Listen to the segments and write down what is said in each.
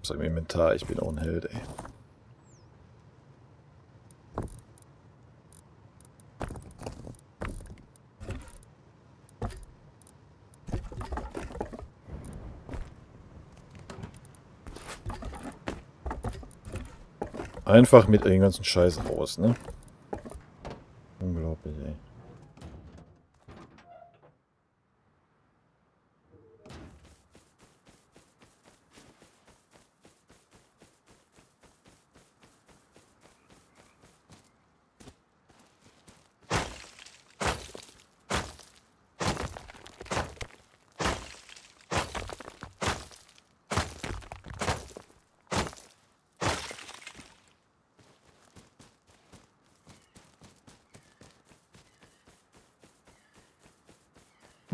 hab's im Inventar, ich bin auch ein Held, ey. Einfach mit den ganzen Scheiß raus, ne? Unglaublich, ey.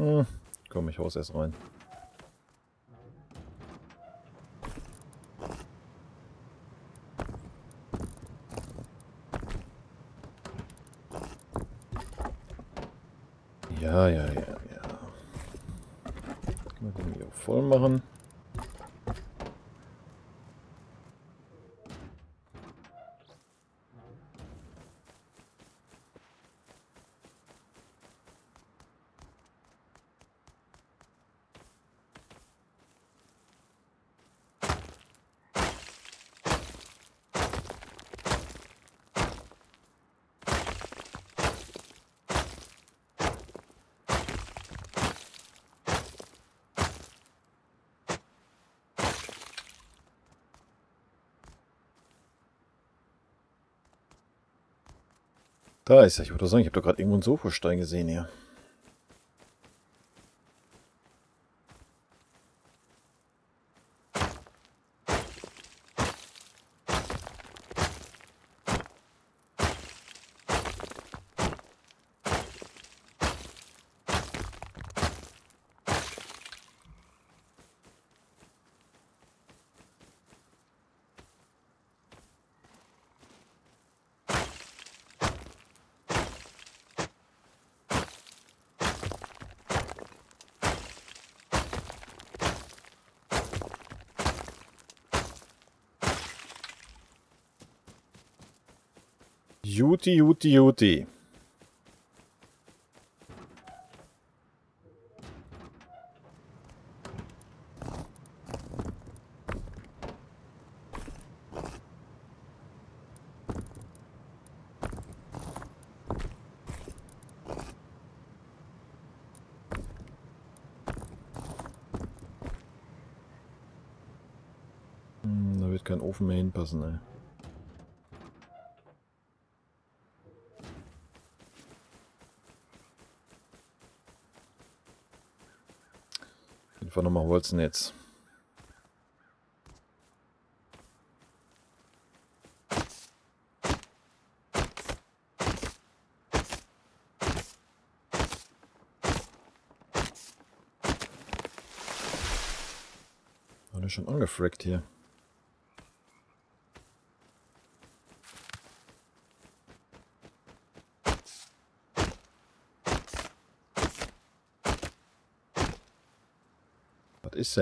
Hm, komm, ich haus erst rein. Ja, ja, ja, ja. Können wir den hier voll machen. Da ist er. Ich würde sagen, ich habe doch gerade irgendwo einen Sofastein gesehen hier. Juti, Juti, Juti. Hm, da wird kein Ofen mehr hinpassen, ey. Einfach nochmal Holznetz. Alle schon angefrackt hier. Was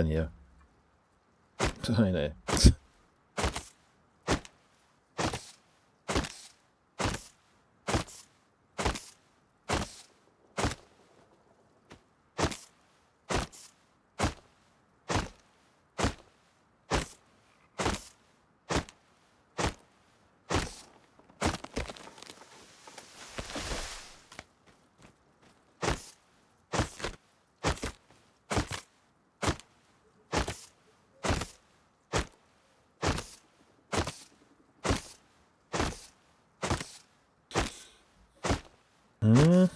hier? Nein, ey. Muss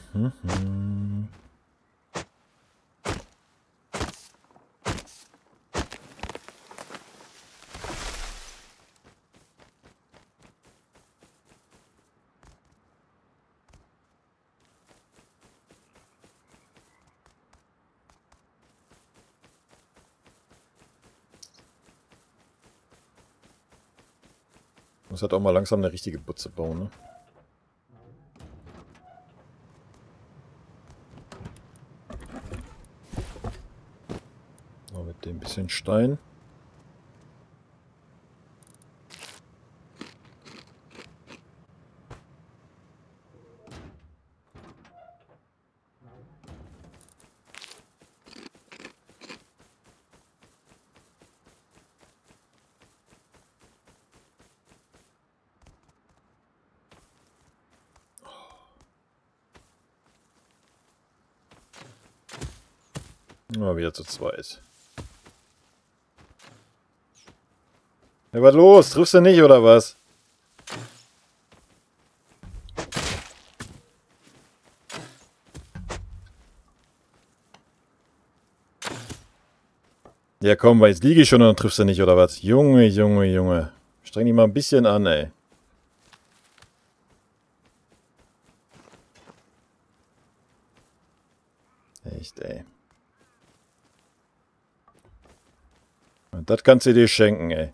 halt auch mal langsam eine richtige Butze bauen, ne? den Stein. Immer wieder zu zweit. Ja, was los? Triffst du nicht, oder was? Ja komm, weil jetzt liege ich schon und triffst du nicht, oder was? Junge, Junge, Junge. Streng dich mal ein bisschen an, ey. Echt, ey. Und das kannst du dir schenken, ey.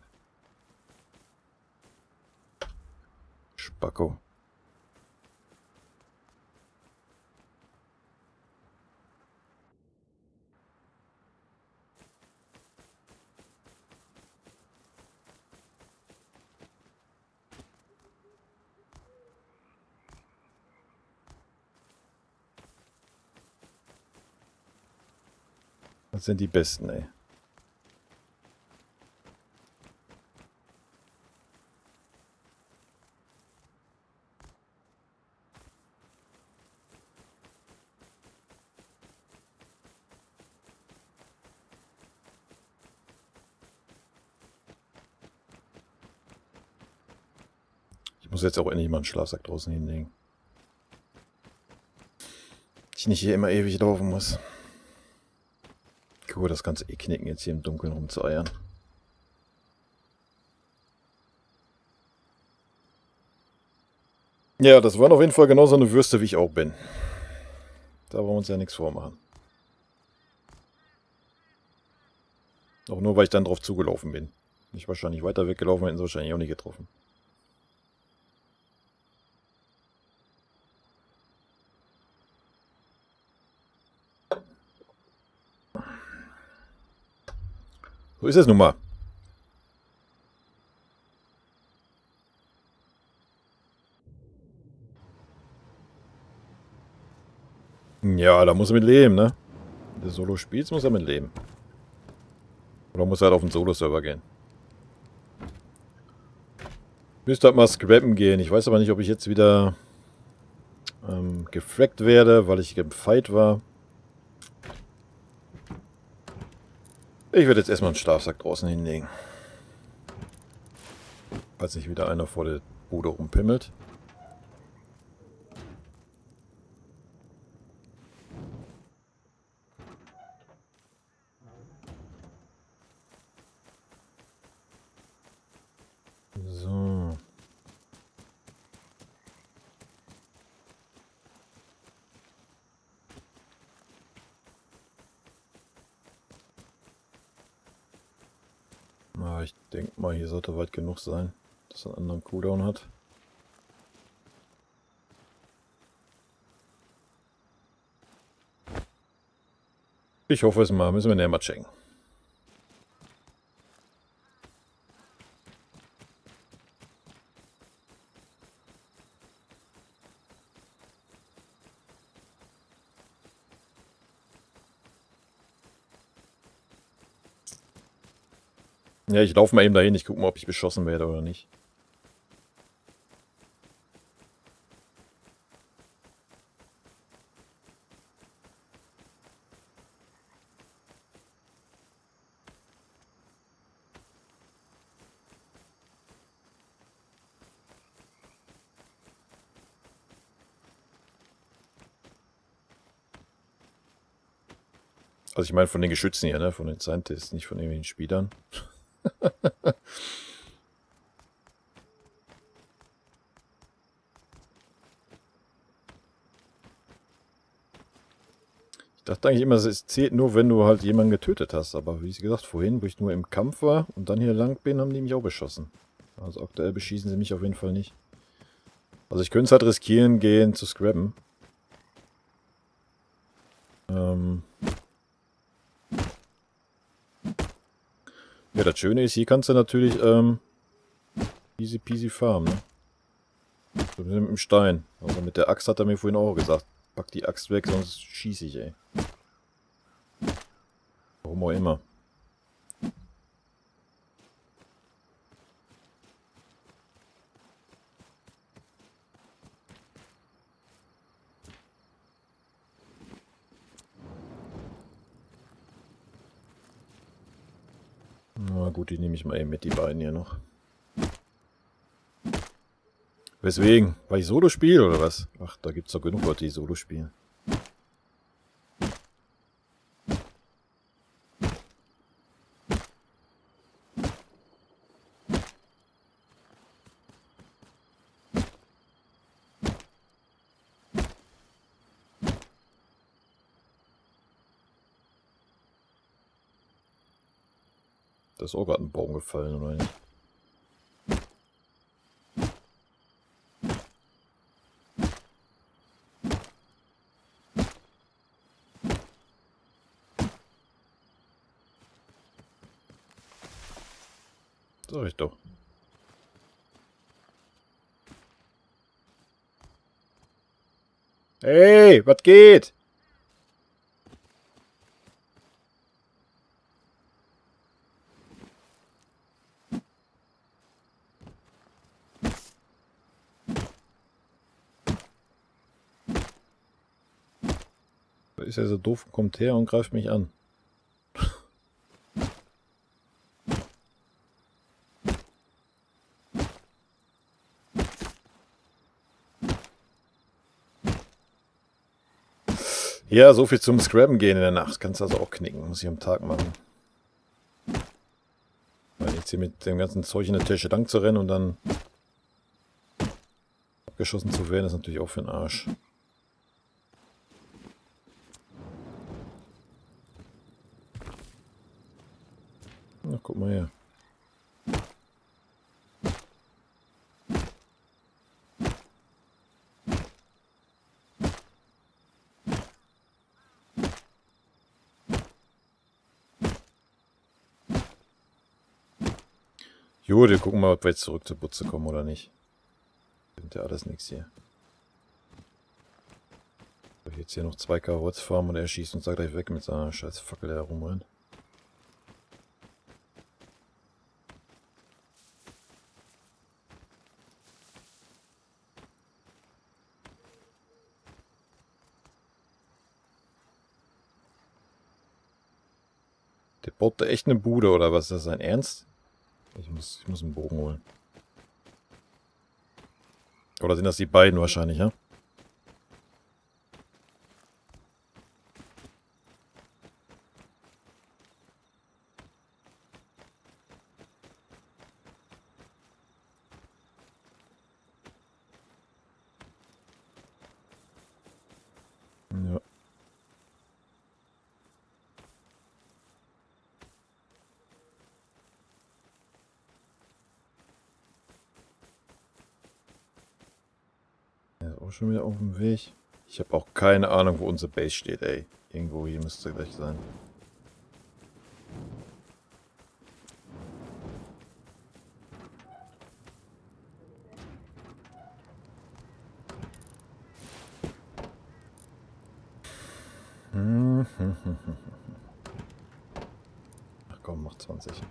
Spacko. Das sind die Besten, ey. Ich muss jetzt auch endlich mal einen Schlafsack draußen hinlegen. Ich nicht hier immer ewig laufen muss. Cool, das ganze eh knicken, jetzt hier im Dunkeln rumzueiern. Ja, das waren auf jeden Fall genauso eine Würste, wie ich auch bin. Da wollen wir uns ja nichts vormachen. Auch nur, weil ich dann drauf zugelaufen bin. Nicht wahrscheinlich weiter weggelaufen, hätten sie wahrscheinlich auch nicht getroffen. So ist es nun mal. Ja, da muss er mit leben, ne? Wenn du Solo spielst, muss er mit leben. Oder muss er halt auf den Solo-Server gehen. Müsste halt mal scrappen gehen. Ich weiß aber nicht, ob ich jetzt wieder ähm, gefrackt werde, weil ich im Fight war. Ich werde jetzt erstmal einen Schlafsack draußen hinlegen. Falls nicht wieder einer vor der Bude rumpimmelt. ich denke mal, hier sollte weit genug sein, dass er einen anderen Cooldown hat. Ich hoffe es mal, müssen wir näher mal checken. Ja, ich laufe mal eben dahin. Ich gucke mal, ob ich beschossen werde oder nicht. Also ich meine von den Geschützen hier, ne? Von den Scientists, nicht von irgendwelchen Spielern. Ich dachte eigentlich immer, es zählt nur, wenn du halt jemanden getötet hast. Aber wie gesagt, vorhin, wo ich nur im Kampf war und dann hier lang bin, haben die mich auch beschossen. Also aktuell beschießen sie mich auf jeden Fall nicht. Also ich könnte es halt riskieren, gehen zu scrabben. Ähm, Ja, das Schöne ist, hier kannst du natürlich ähm, easy peasy farmen. Ne? So mit dem Stein. Also mit der Axt hat er mir vorhin auch gesagt. Pack die Axt weg, sonst schieße ich, ey. Warum auch immer. Gut, die nehme ich mal eben mit, die beiden hier noch. Weswegen? Weil ich Solo spiele oder was? Ach, da gibt es doch genug Leute, die Solo spielen. Da ist auch gerade ein Baum gefallen, oder nicht? Sag ich doch. Hey, was geht? Ist er so doof, kommt her und greift mich an. Ja, so viel zum Scrabben gehen in der Nacht. Kannst du also auch knicken. Muss ich am Tag machen. Weil jetzt hier mit dem ganzen Zeug in der Tasche lang zu rennen und dann abgeschossen zu werden, ist natürlich auch für den Arsch. Na, guck mal her. Gut, wir gucken mal, ob wir jetzt zurück zur Butze kommen oder nicht. Sind ja alles nichts hier. Jetzt hier noch zwei Karotts farmen und er schießt uns da gleich weg mit seiner scheiß Fackel herumrennen. Der baut da echt eine Bude, oder was? Ist das sein Ernst? Ich muss, ich muss einen Bogen holen. Oder sind das die beiden wahrscheinlich, ja? Schon wieder auf dem Weg. Ich habe auch keine Ahnung, wo unsere Base steht, ey. Irgendwo hier müsste gleich sein. Ach komm, mach 20.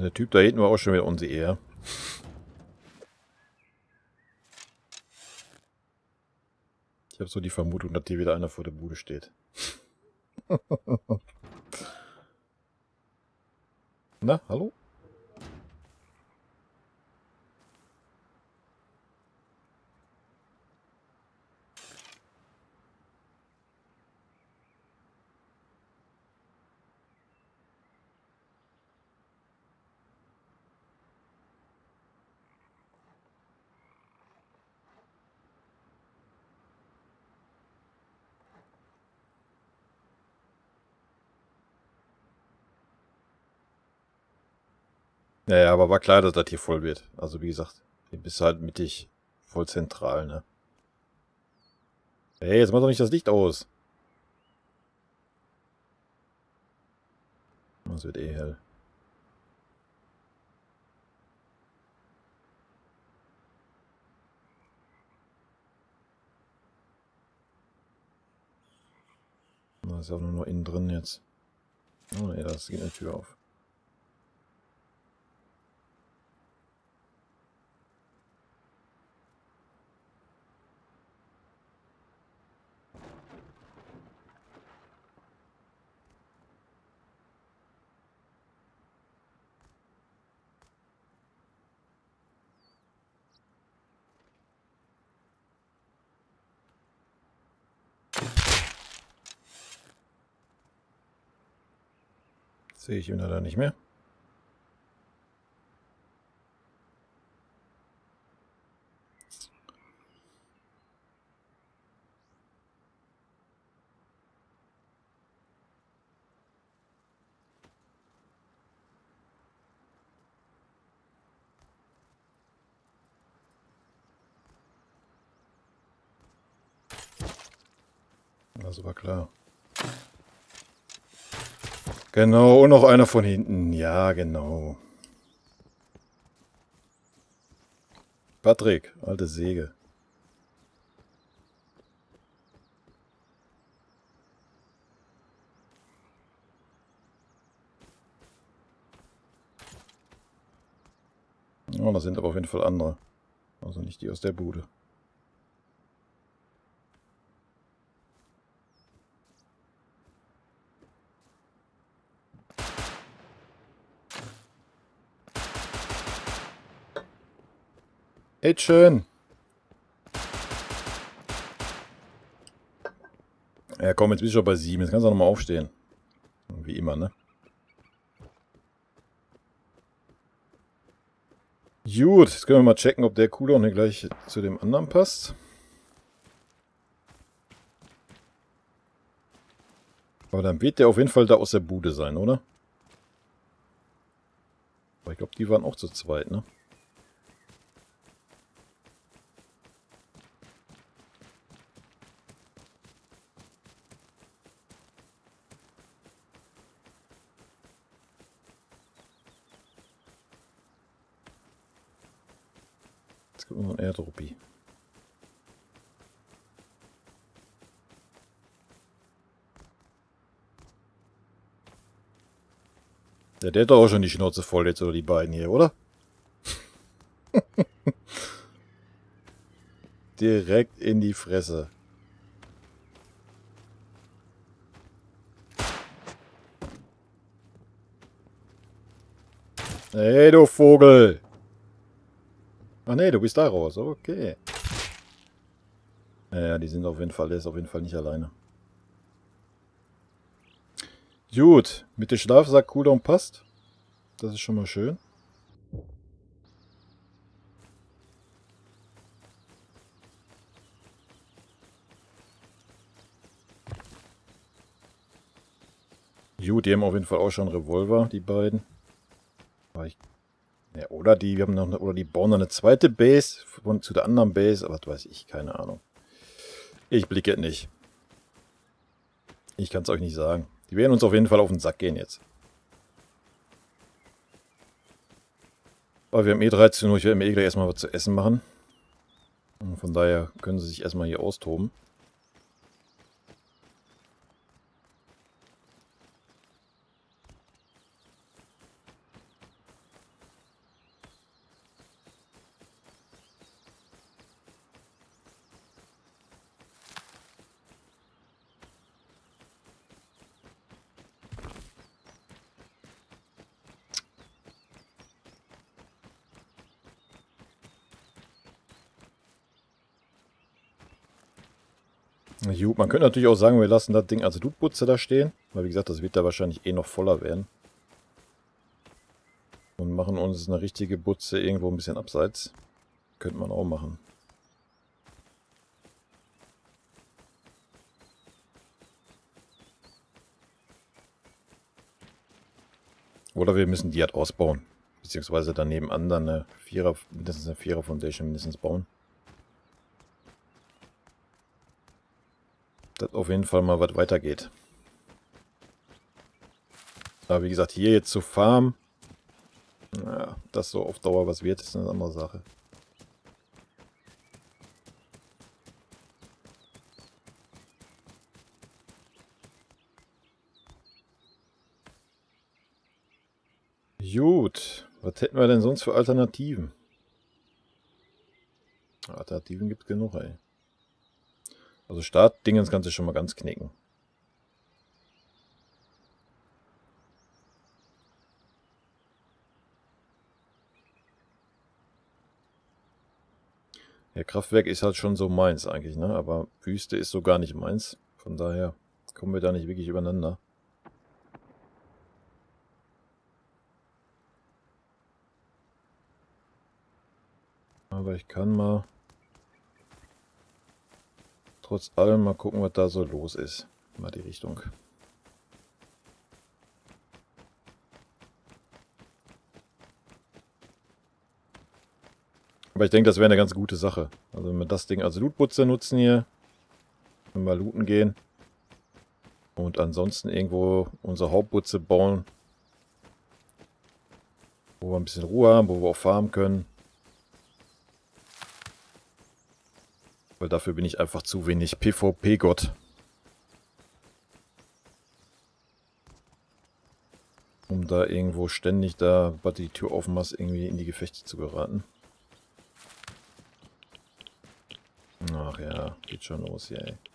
Der Typ da hinten war auch schon wieder unsere. Ich habe so die Vermutung, dass hier wieder einer vor der Bude steht. Na, hallo? Ja, ja, aber war klar, dass das hier voll wird. Also wie gesagt, hier bist halt mittig voll zentral, ne? Hey, jetzt mach doch nicht das Licht aus. Es wird eh hell. Das ist auch nur noch innen drin jetzt. Oh ne, da geht eine Tür auf. Sehe ich ihn da nicht mehr. Das war klar. Genau, und noch einer von hinten. Ja, genau. Patrick, alte Säge. Oh, das sind aber auf jeden Fall andere. Also nicht die aus der Bude. Echt schön. Ja komm, jetzt bist du schon bei 7. Jetzt kannst du auch nochmal aufstehen. Wie immer, ne? Gut, jetzt können wir mal checken, ob der Cooldown hier gleich zu dem anderen passt. Aber dann wird der auf jeden Fall da aus der Bude sein, oder? Aber ich glaube, die waren auch zu zweit, ne? Gibt noch einen Airdroppi. Ja, der hat auch schon die Schnauze voll jetzt, oder die beiden hier, oder? Direkt in die Fresse. Hey, du Vogel! Ach nee, du bist da raus. Okay. Ja, die sind auf jeden Fall, der ist auf jeden Fall nicht alleine. Gut, mit dem Schlafsack Cooldown passt. Das ist schon mal schön. Gut, die haben auf jeden Fall auch schon Revolver, die beiden. Aber ich ja, oder die, wir haben noch, oder die bauen noch eine zweite Base von, zu der anderen Base, aber das weiß ich, keine Ahnung. Ich blicke nicht. Ich kann es euch nicht sagen. Die werden uns auf jeden Fall auf den Sack gehen jetzt. Aber wir haben eh 13 Uhr, ich werde mir eh gleich erstmal was zu essen machen. Und von daher können sie sich erstmal hier austoben. Gut, man könnte natürlich auch sagen, wir lassen das Ding als Blutbutze da stehen. Weil wie gesagt, das wird da wahrscheinlich eh noch voller werden. Und machen uns eine richtige Butze irgendwo ein bisschen abseits. Könnte man auch machen. Oder wir müssen die halt ausbauen. Beziehungsweise daneben an dann eine Vierer, mindestens eine Vierer Foundation mindestens bauen. Dass auf jeden Fall mal was weitergeht. Aber wie gesagt, hier jetzt zu farmen, ja, das so auf Dauer was wird, ist eine andere Sache. Gut, was hätten wir denn sonst für Alternativen? Alternativen gibt es genug, ey. Also Startdingens kannst du schon mal ganz knicken. Ja, Kraftwerk ist halt schon so meins eigentlich, ne? Aber Wüste ist so gar nicht meins. Von daher kommen wir da nicht wirklich übereinander. Aber ich kann mal trotz allem mal gucken, was da so los ist. Mal die Richtung. Aber ich denke, das wäre eine ganz gute Sache. Also wenn wir das Ding als Lootbutze nutzen hier, wenn wir looten gehen und ansonsten irgendwo unsere Hauptbutze bauen, wo wir ein bisschen Ruhe haben, wo wir auch farmen können. Weil dafür bin ich einfach zu wenig PvP-Gott. Um da irgendwo ständig da, was die Tür offen machst, irgendwie in die Gefechte zu geraten. Ach ja, geht schon los hier, ey.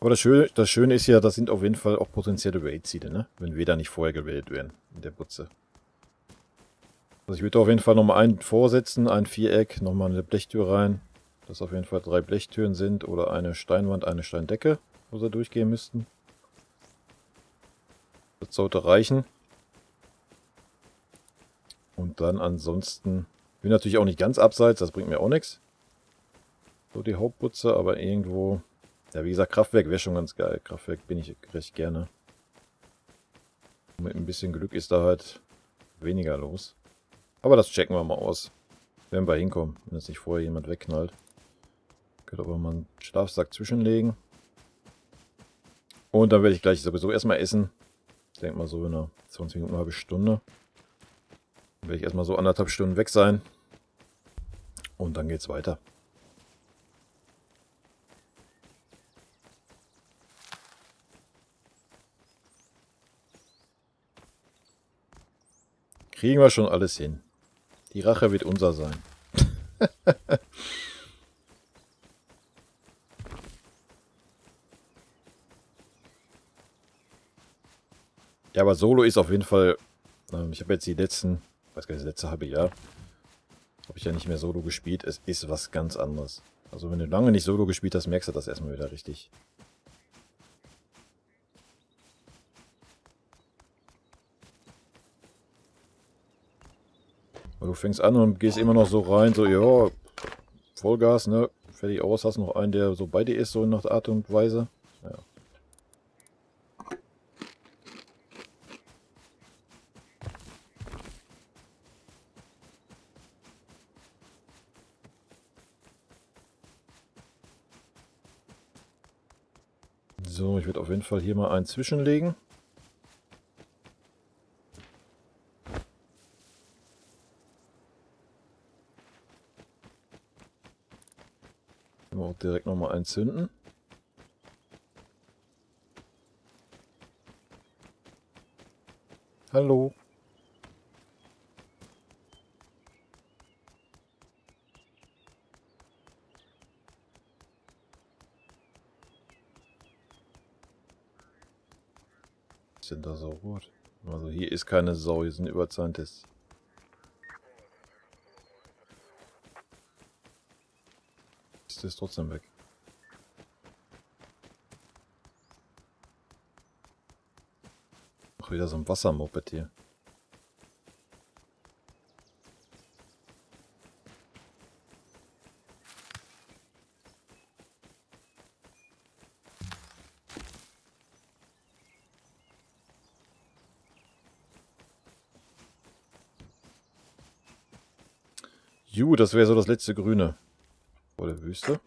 Aber das Schöne, das Schöne ist ja, das sind auf jeden Fall auch potenzielle Raid-Ziele, ne? Wenn wir da nicht vorher gewählt werden in der Butze. Also ich würde auf jeden Fall nochmal einen vorsetzen, ein Viereck, nochmal eine Blechtür rein. Dass auf jeden Fall drei Blechtüren sind oder eine Steinwand, eine Steindecke, wo sie durchgehen müssten. Das sollte reichen. Und dann ansonsten, bin natürlich auch nicht ganz abseits, das bringt mir auch nichts. So die Hauptbutze, aber irgendwo ja, wie gesagt, Kraftwerk wäre schon ganz geil. Kraftwerk bin ich recht gerne. Mit ein bisschen Glück ist da halt weniger los. Aber das checken wir mal aus. Wenn wir hinkommen, wenn jetzt nicht vorher jemand wegknallt. Könnte aber mal einen Schlafsack zwischenlegen. Und dann werde ich gleich sowieso erstmal essen. Ich denke mal so in einer 20 Minuten, eine halbe Stunde. Dann werde ich erstmal so anderthalb Stunden weg sein. Und dann geht's weiter. Kriegen wir schon alles hin. Die Rache wird unser sein. ja, aber Solo ist auf jeden Fall... Ähm, ich habe jetzt die letzten... Ich weiß gar nicht, das letzte halbe Jahr... Habe ich ja nicht mehr Solo gespielt. Es ist was ganz anderes. Also wenn du lange nicht Solo gespielt hast, merkst du das erstmal wieder richtig. Du fängst an und gehst immer noch so rein, so, ja, Vollgas, ne? Fertig aus, hast noch einen, der so bei dir ist, so nach der Art und Weise. Ja. So, ich werde auf jeden Fall hier mal einen zwischenlegen. Entzünden. Hallo. sind da so rot? Also hier ist keine Sau, hier sind Überzahntests. Kiste ist trotzdem weg. Auch wieder so ein Wassermoped hier. Ju, das wäre so das letzte Grüne. Vor der Wüste.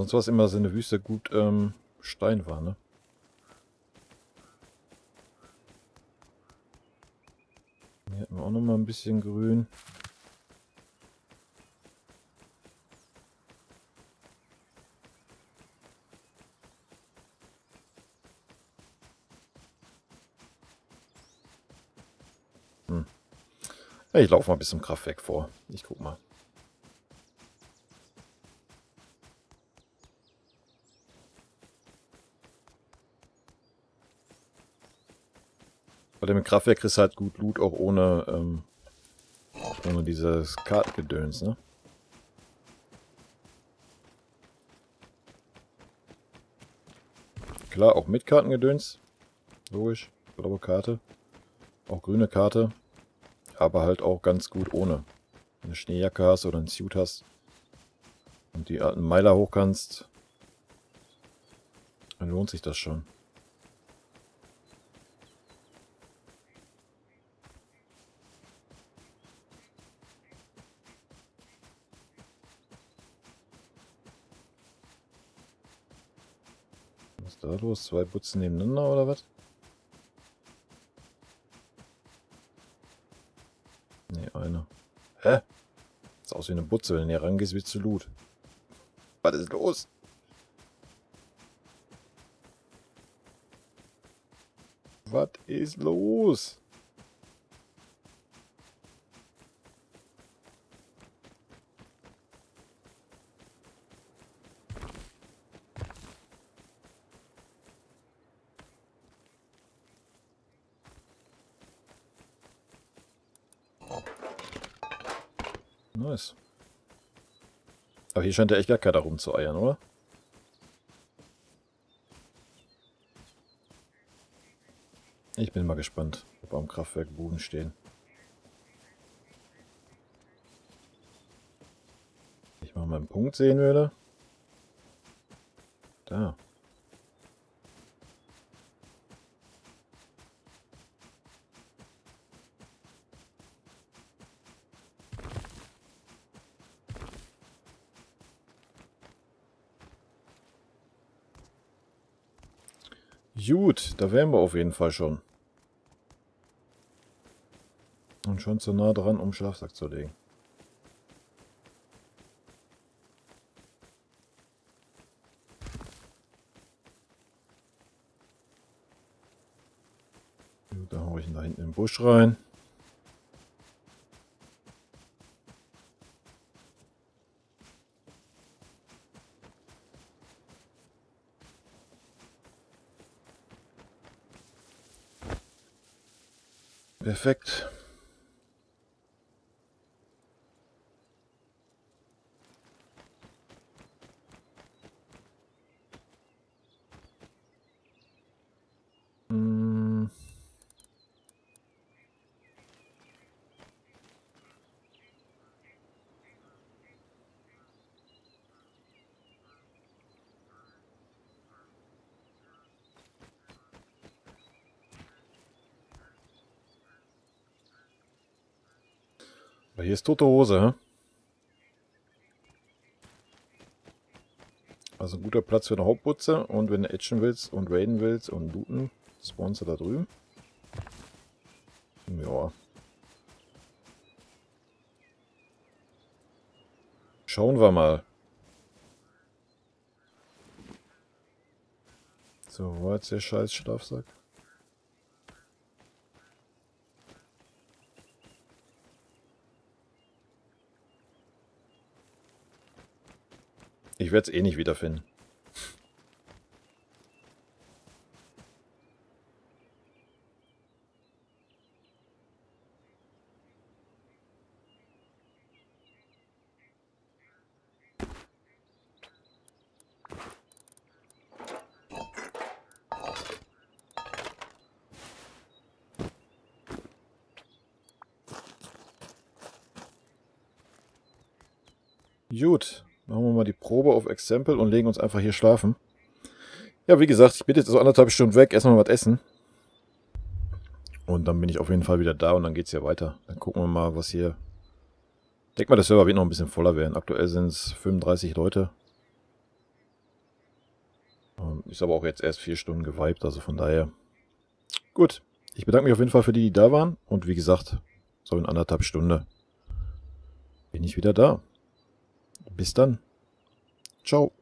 Ansonsten war es immer so eine Wüste gut ähm, Stein war, ne? Hier hätten wir auch noch mal ein bisschen grün. Hm. Ich laufe mal bis zum Kraftwerk vor. Ich guck mal. Bei dem Kraftwerk kriegst du halt gut Loot, auch ohne, ähm, ohne dieses Kartengedöns, ne? Klar, auch mit Kartengedöns. Logisch. Blaue Karte. Auch grüne Karte. Aber halt auch ganz gut ohne. Wenn du eine Schneejacke hast oder einen Suit hast und die alten Meiler hoch kannst, dann lohnt sich das schon. Da los? Zwei Butzen nebeneinander oder was? Ne, eine. Hä? Sieht aus wie eine Butze. Wenn du hier rangehst, wird zu Loot. Was ist los? Was ist los? Nice. Aber hier scheint ja echt gar keiner rumzueiern, oder? Ich bin mal gespannt, ob am Kraftwerk Boden stehen. Ich mal meinen Punkt sehen würde. Da. Gut, da wären wir auf jeden Fall schon. Und schon zu nah dran, um Schlafsack zu legen. Gut, da haue ich ihn da hinten im Busch rein. Perfekt. Aber hier ist tote Hose? Also ein guter Platz für eine Hauptputze und wenn du etchen willst und raiden willst und looten, du da drüben. Ja. Schauen wir mal. So, wo hat der scheiß Schlafsack? Ich werde es eh nicht wiederfinden. Gut, machen wir mal die Probe auf Exempel und legen uns einfach hier schlafen. Ja, wie gesagt, ich bin jetzt so anderthalb Stunden weg, erstmal was essen. Und dann bin ich auf jeden Fall wieder da und dann geht es ja weiter. Dann gucken wir mal, was hier... Ich denke mal, der Server wird noch ein bisschen voller werden. Aktuell sind es 35 Leute. Ähm, ist aber auch jetzt erst vier Stunden geweibt, also von daher... Gut, ich bedanke mich auf jeden Fall für die, die da waren. Und wie gesagt, so in anderthalb Stunden bin ich wieder da. Bis dann. Ciao.